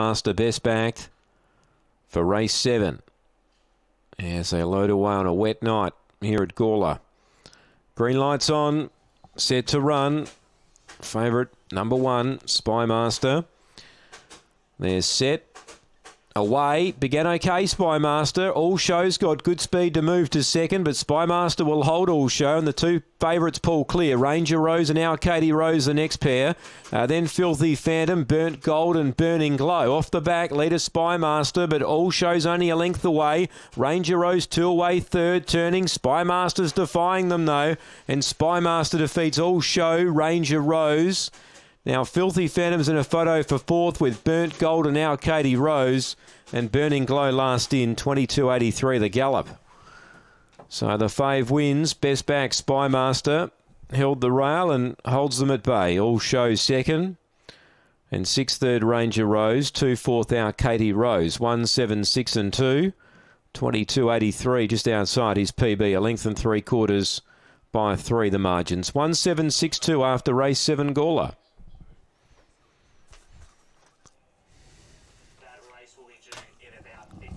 Master best backed for race seven. As they load away on a wet night here at Gawler. Green lights on, set to run. Favourite number one, Spy Master. They're set. Away, began okay, Spymaster. All Show's got good speed to move to second, but Spymaster will hold All Show, and the two favourites pull clear. Ranger Rose and now Katie Rose, the next pair. Uh, then Filthy Phantom, Burnt Gold, and Burning Glow. Off the back, leader Spymaster, but All Show's only a length away. Ranger Rose two away, third, turning. Spymaster's defying them, though, and Spymaster defeats All Show, Ranger Rose. Now, Filthy Phantoms in a photo for fourth with Burnt Gold and now Katie Rose. And Burning Glow last in 22.83 the gallop. So the fave wins. Best back Spymaster held the rail and holds them at bay. All show second. And six third Ranger Rose. Two fourth out Katie Rose. One seven six and two. 22.83 just outside his PB. A length and three quarters by three the margins. 1762 after race seven Gawler. this will be due in about